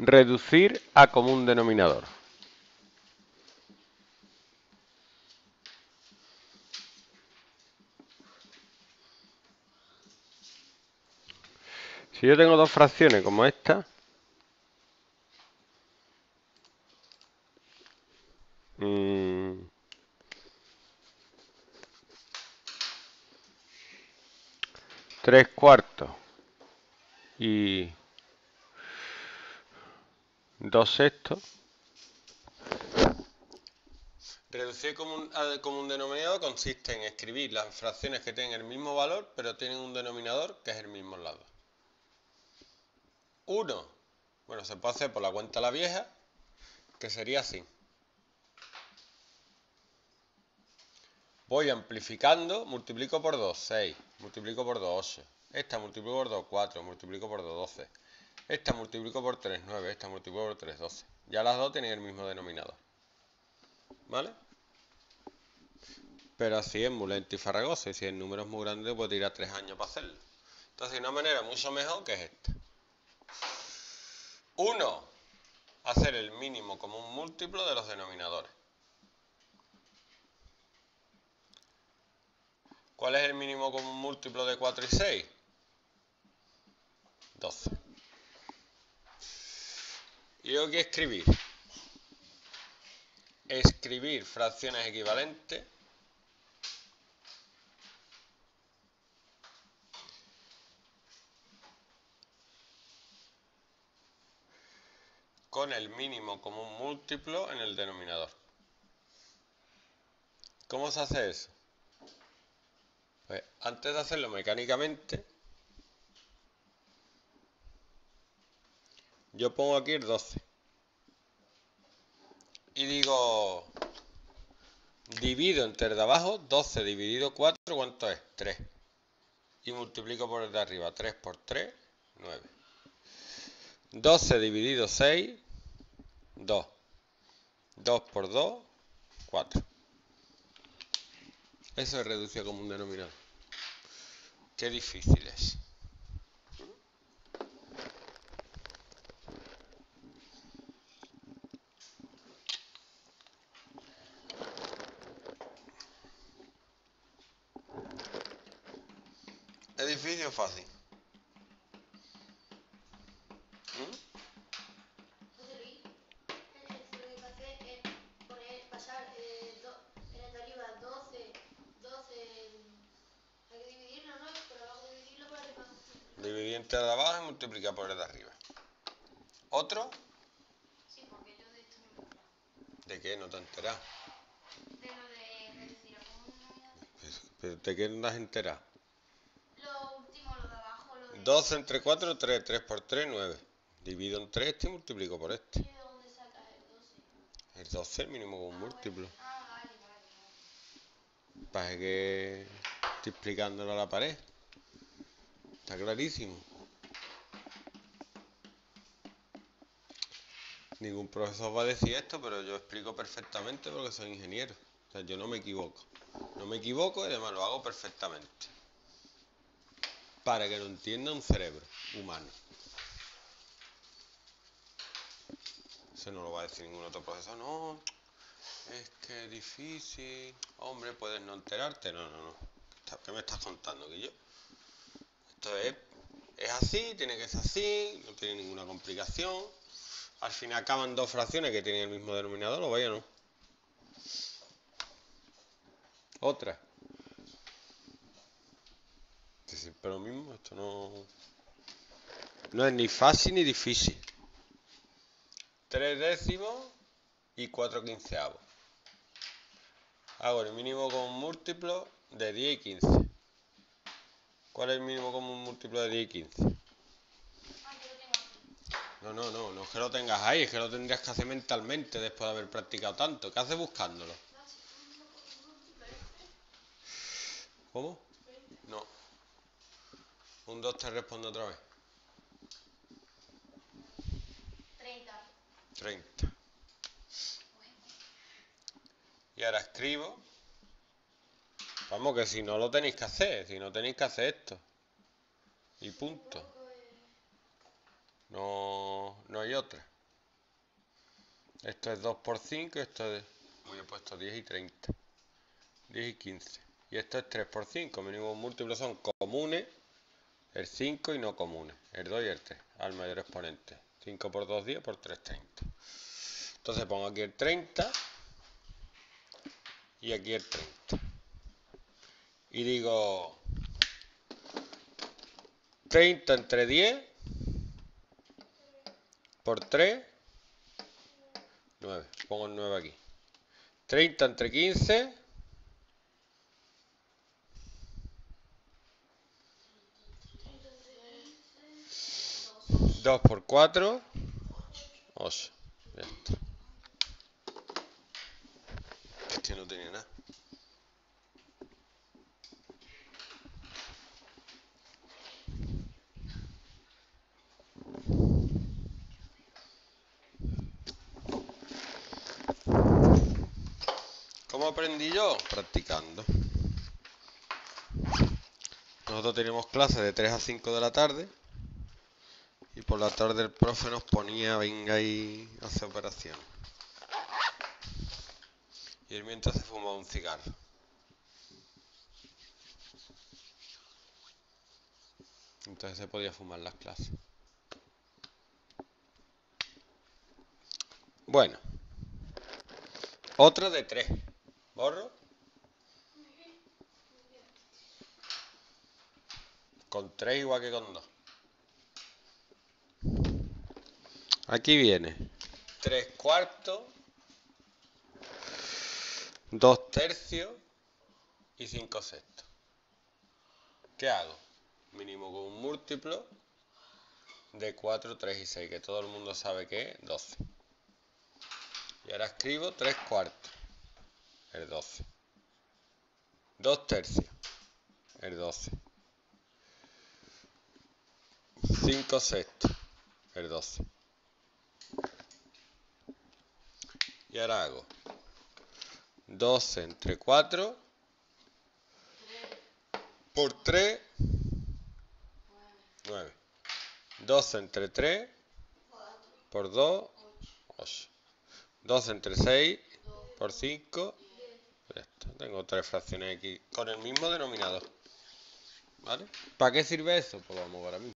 reducir a común denominador. Si yo tengo dos fracciones como esta, mmm, tres cuartos y dos sextos. Reducir como un, denominador consiste en escribir las fracciones que tienen el mismo valor, pero tienen un denominador que es el mismo lado. 1, bueno, se puede hacer por la cuenta la vieja, que sería así. Voy amplificando, multiplico por 2, 6, multiplico por 2, 8. Esta multiplico por 2, 4, multiplico por 2, 12. Esta multiplico por 3, 9. Esta multiplico por 3, 12. Ya las dos tienen el mismo denominador. ¿Vale? Pero así es muy lento y farragoso. Y si el número es muy grande, puede ir a 3 años para hacerlo. Entonces, una manera mucho mejor que es esta. 1. Hacer el mínimo como un múltiplo de los denominadores. ¿Cuál es el mínimo común múltiplo de 4 y 6? 12. Y tengo que escribir. Escribir fracciones equivalentes. con el mínimo común múltiplo en el denominador. ¿Cómo se hace eso? Pues antes de hacerlo mecánicamente, yo pongo aquí el 12. Y digo, divido entre el de abajo, 12 dividido 4, ¿cuánto es? 3. Y multiplico por el de arriba, 3 por 3, 9. 12 dividido 6, 2. 2 por 2, 4. Eso es como un denominador. Qué difícil es. ¿Es difícil o fácil? Dividir entre de abajo y multiplicar por el de arriba. ¿Otro? Sí, porque yo de esto no me ¿De qué? ¿No te enterado? De lo de reducir a común ¿Pero de qué no te has enterado? Lo último, lo de abajo, lo de... 12 entre 4, 3. 3 por 3, 9. Divido entre este y multiplico por este. ¿Y de dónde sacas el 12? El 12 es mínimo con múltiplo. Ah, vale, vale, que estoy explicándolo a la pared. Está clarísimo. Ningún profesor va a decir esto, pero yo explico perfectamente porque soy ingeniero. O sea, yo no me equivoco. No me equivoco y además lo hago perfectamente. Para que lo entienda un cerebro humano. Eso no lo va a decir ningún otro profesor. No, es que es difícil. Hombre, puedes no enterarte. No, no, no. ¿Qué me estás contando, Guillo? Esto es, es así, tiene que ser así, no tiene ninguna complicación. Al final acaban dos fracciones que tienen el mismo denominador, ¿lo o no? Otra. Siempre lo mismo, esto no... No es ni fácil ni difícil. Tres décimos y cuatro quinceavos. Hago el mínimo con un múltiplo de 10 y 15. ¿Cuál es el mínimo común múltiplo de 10 y 15? No, no, no, no es que lo tengas ahí, es que lo tendrías que hacer mentalmente después de haber practicado tanto. ¿Qué haces buscándolo? ¿Cómo? Un 2 te responde otra vez. 30. 30. Y ahora escribo Vamos, que si no lo tenéis que hacer, si no tenéis que hacer esto. Y punto. No, no hay otra. Esto es 2 por 5, esto es... Muy he puesto 10 y 30. 10 y 15. Y esto es 3 por 5. Mínimo múltiplos son comunes, el 5 y no comunes. El 2 y el 3, al mayor exponente. 5 por 2, 10 por 3, 30. Entonces pongo aquí el 30 y aquí el 30. Y digo 30 entre 10 por 3, 9. Pongo el 9 aquí. 30 entre 15. 2 por 4, 8. Ya está. Es que no tenía nada. ¿Cómo aprendí yo? Practicando. Nosotros teníamos clases de 3 a 5 de la tarde por la tarde el profe nos ponía, venga y hace operación. Y él mientras se fumaba un cigarro. Entonces se podía fumar las clases. Bueno. Otra de tres. ¿Borro? Con tres igual que con dos. Aquí viene. Tres cuartos. Dos tercios. Y cinco sextos. ¿Qué hago? Mínimo con un múltiplo de 4, 3 y 6, que todo el mundo sabe que es 12. Y ahora escribo 3 cuartos, el 12. 2 tercios, el 12. 5 sextos, el 12. Y ahora hago 12 entre 4 por 3, 9. 12 entre 3 por 2, 8. 12 entre 6 por 5, ya está. Tengo tres fracciones aquí con el mismo denominador. ¿Vale? ¿Para qué sirve eso? Pues vamos ahora mismo.